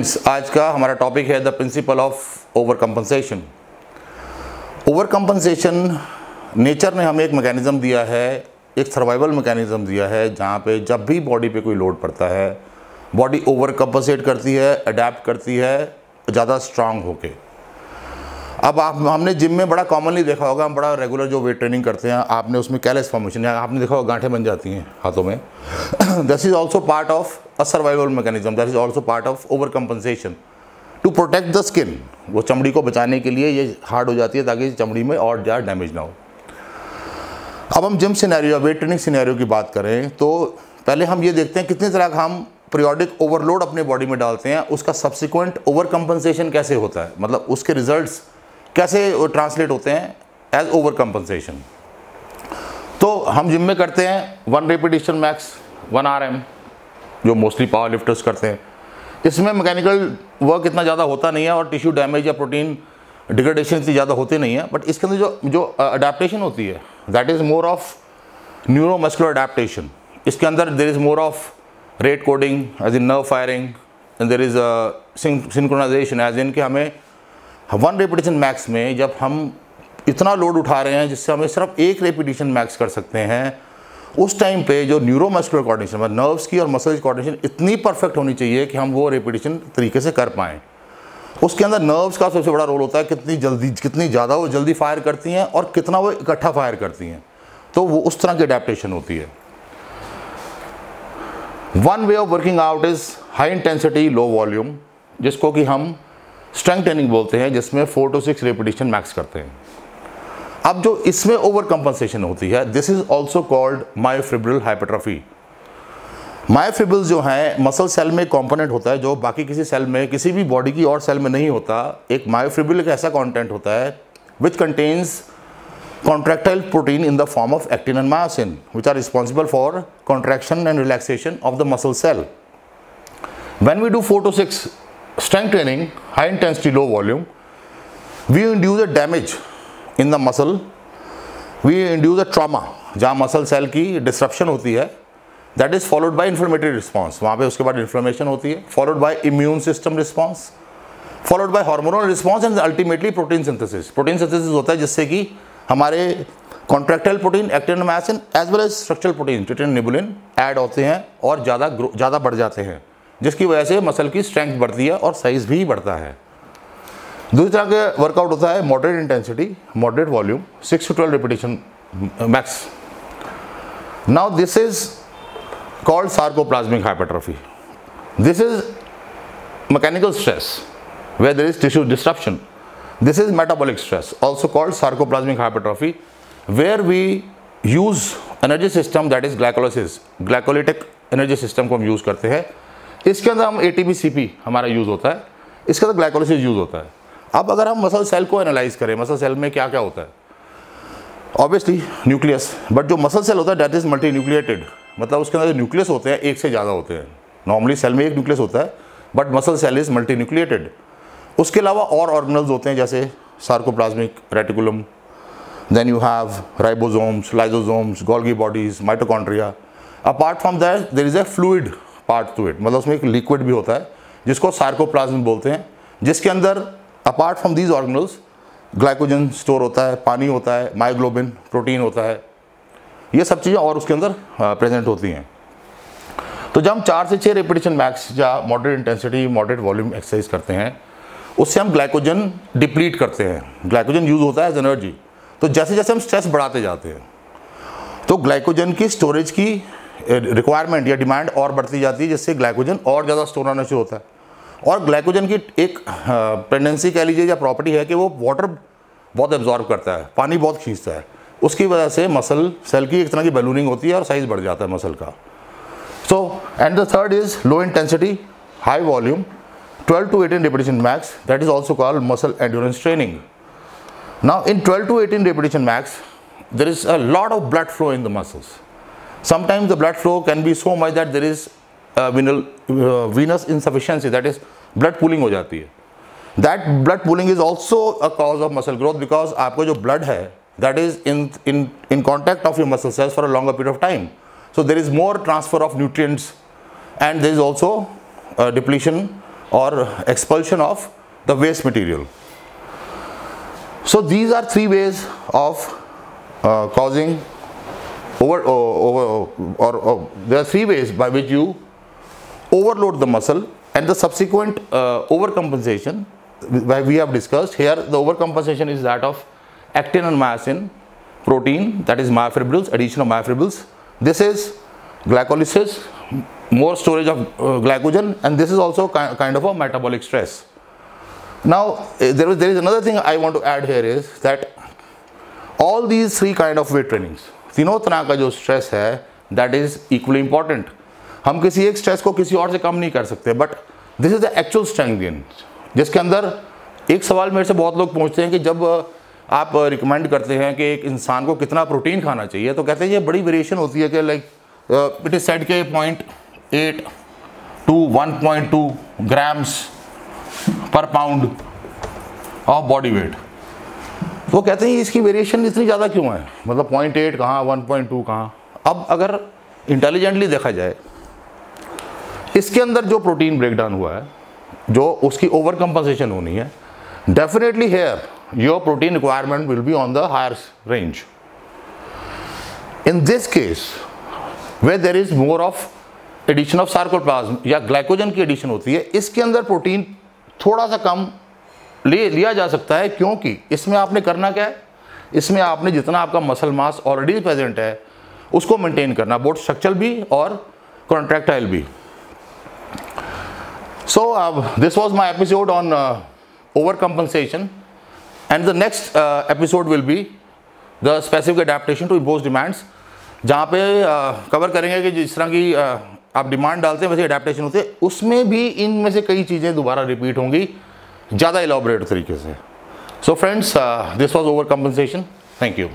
Friends आज का हमारा टॉपिक है the principle of overcompensation overcompensation nature ने हमें एक मैकेनिज़्म दिया है, एक सर्वाइवल मैकेनिज़्म दिया है, जहाँ पे जब भी बॉडी पे कोई लोड पड़ता है बॉडी ओवर कंपनसेट करती है अडेप्ट करती है, ज़्यादा स्ट्रांग होके। अब आप, हमने जिम में बड़ा कॉमनली देखा होगा, हम बड़ा रेगुलर जो वेट ट्रेनिंग करते हैं, आपने उसमें कैलेस फॉर्मेशन या आपने देखा होगा, गांठें बन जाती हैं हाथों में। This is also part of a survival mechanism that is also part of overcompensation to protect the skin वो चमड़ी को बचाने के लिए ये हार्ड हो जाती है, ताकि चमड़ी में और ज़्यादा डैमेज ना हो। अब हम gym scenario weight training scenario की बात करें तो पहले हम ये देखते हैं कितनी तरह का हम पीरियोडिक ओवरलोड अपने बॉडी में डालते हैं, उसका सब्सिक्वेंट ओवर कंपनसेशन कैसे होता है? मतलब उसके रिजल्ट्स कैसे ट्रांसलेट होते हैं एज ओवर कंपनसेशन तो हम जिम में करते हैं one repetition max one R M जो मोस्टली पावर लिफ्टर्स करते हैं। इसमें मैकेनिकल वर्क इतना ज़्यादा होता नहीं है और टिश्यू डैमेज या प्रोटीन डिग्रेडेशन इतनी ज़्यादा होती नहीं है बट इसके अंदर जो जो अडेप्टेशन होती है that is more of neuromuscular adaptation इसके अंदर there is more of rate coding as in nerve firing and there is synchronization as in कि हमें वन रेपिटेशन मैक्स में जब हम इतना लोड उठा रहे हैं जिससे हमें सिर्फ़ एक रेपिटेशन मैक्स कर सकते हैं, उस टाइम पे जो न्यूरोमस्कुलर कोऑर्डिनेशन मतलब नर्व्स की और मसल्स कोऑर्डिनेशन इतनी परफेक्ट होनी चाहिए कि हम वो रेपिटेशन तरीके से कर पाएँ। उसके अंदर नर्व्स का सबसे बड़ा रोल होता है कितनी जल्दी, कितनी ज़्यादा वो जल्दी फायर करती हैं और कितना वो इकट्ठा फायर करती हैं। तो वो उस तरह की अडेप्टेशन होती है। One way of working out is high intensity low volume जिसको कि हम स्ट्रेंथ ट्रेनिंग बोलते हैं, जिसमें four to six repetition max करते हैं। अब जो इसमें ओवर कंपनसेशन होती है this is also called myofibril hypertrophy myofibrils जो हैं मसल सेल में कंपोनेंट होता है, जो बाकी किसी सेल में, किसी भी बॉडी की और सेल में नहीं होता। एक मायोफिब्रिल एक ऐसा कंटेंट होता है which contains contractile protein in the form of actin and myosin, which are responsible for contraction and relaxation of the muscle cell when we do 4 to 6 strength training, high intensity, low volume, we induce a damage in the muscle, we induce a trauma जहाँ muscle cell की disruption होती है. That is followed by inflammatory response वहाँ पे उसके बाद inflammation होती है. Followed by immune system response followed by hormonal response and ultimately protein synthesis protein synthesis होता है जिससे कि हमारे contractile protein actin myosin as well as structural protein titin nebulin add होते हैं और ज़्यादा ज़्यादा बढ़ जाते हैं. जिसकी वजह से मसल की स्ट्रेंथ बढ़ती है और साइज़ भी बढ़ता है। दूसरी तरह का वर्कआउट होता है moderate intensity moderate volume six to twelve repetition max now this is called sarcoplasmic hypertrophy this is mechanical stress where there is tissue disruption this is metabolic stress also called sarcoplasmic hypertrophy where we use energy system that is glycolysis glycolytic energy system को हम use करते हैं। इसके अंदर हम A T हमारा use होता है, इसके अंदर ग्लाइकोलिसिस यूज़ होता है। अब अगर हम मसल सेल को एनालाइज करें मसल सेल में क्या क्या होता है? ऑब्वियसली न्यूक्लियस बट जो मसल सेल होता है डेट इज़ मल्टी न्यूक्लिएटेड मतलब उसके अंदर न्यूक्लियस होते हैं, एक से ज़्यादा होते हैं। नॉर्मली सेल में एक न्यूक्लियस होता है but muscle cell is multinucleated उसके अलावा और ऑर्गनल्स होते हैं, जैसे sarcoplasmic reticulum then you have ribosomes lysosomes Golgi bodies mitochondria apart from that there is a fluid part to it मतलब उसमें एक लिक्विड भी होता है, जिसको सार्कोप्लाज्म बोलते हैं, जिसके अंदर apart from these organelles glycogen store होता है, पानी होता है माइग्लोबिन प्रोटीन होता है, ये सब चीज़ें और उसके अंदर प्रेजेंट होती हैं। तो जब हम चार से छः रेपिटेशन मैक्स या moderate intensity moderate volume exercise करते हैं, उससे हम ग्लाइकोजन डिप्लीट करते हैं। ग्लाइकोजन यूज़ होता है एज एनर्जी तो जैसे जैसे हम स्ट्रेस बढ़ाते जाते हैं तो ग्लाइकोजन की स्टोरेज की रिक्वायरमेंट या डिमांड और बढ़ती जाती है, जिससे ग्लाइकोजन और ज़्यादा स्टोर होना शुरू होता है। और ग्लाइकोजन की एक टेंडेंसी कह लीजिए या प्रॉपर्टी है कि वो वाटर बहुत एब्जॉर्व करता है, पानी बहुत खींचता है। उसकी वजह से मसल सेल की एक तरह की बैलूनिंग होती है और साइज़ बढ़ जाता है मसल का। So and the third is low intensity high volume 12 to 18 repetition max, that is also called muscle endurance training. Now, in 12 to 18 repetition max, there is a lot of blood flow in the muscles. Sometimes the blood flow can be so much that there is uh, venal, uh, venous insufficiency that is blood pooling हो जाती है that blood pooling is also a cause of muscle growth because आपको जो blood है that is in in in contact of your muscle cells for a longer period of time so there is more transfer of nutrients and there is also a depletion or expulsion of the waste material. So these are three ways of uh, causing over, over or, or, there are three ways by which you overload the muscle and the subsequent uh, overcompensation we have discussed. Here the overcompensation is that of actin and myosin protein that is myofibrils addition of myofibrils. This is glycolysis more storage of uh, glycogen and this is also ki kind of a metabolic stress. Now there is there is another thing i want to add here is that all these three kind of weight trainings तीनों तरह का जो stress है that is equally important हम किसी एक stress को किसी और से कम नहीं कर सकते but this is the actual strength gain जिसके अंदर एक सवाल मेरे से बहुत लोग पूछते हैं कि जब आप रिकमेंड करते हैं कि एक इंसान को कितना प्रोटीन खाना चाहिए तो कहते हैं ये बड़ी वेरिएशन होती है कि लाइक इट इज़ सेट के point eight to one point two grams per pound of body weight वो कहते हैं इसकी वेरिएशन इतनी ज़्यादा क्यों है? मतलब पॉइंट एट कहाँ वन पॉइंट टू कहाँ? अब अगर इंटेलिजेंटली देखा जाए, इसके अंदर जो प्रोटीन ब्रेकडाउन हुआ है, जो उसकी ओवर कंपनसेशन होनी है definitely here your protein requirement will be on the higher range in this case where there is more of addition of sarcoplasm या ग्लाइकोजन की एडिशन होती है, इसके अंदर प्रोटीन थोड़ा सा कम ले लिया जा सकता है क्योंकि इसमें आपने करना क्या है? इसमें आपने जितना आपका मसल मास ऑलरेडी प्रेजेंट है उसको मेंटेन करना बोथ स्ट्रक्चरल भी और कॉन्ट्रैक्टाइल भी। So this was my episode on over compensation and the next episode will be the specific adaptation to impose demands जहाँ पे कवर uh, करेंगे कि जिस तरह की uh, आप डिमांड डालते हैं वैसे अडेप्टेशन होते हैं। उसमें भी इनमें से कई चीज़ें दोबारा रिपीट होंगी। ज़्यादा इलाबरेट तरीके से। So friends this was over compensation thank you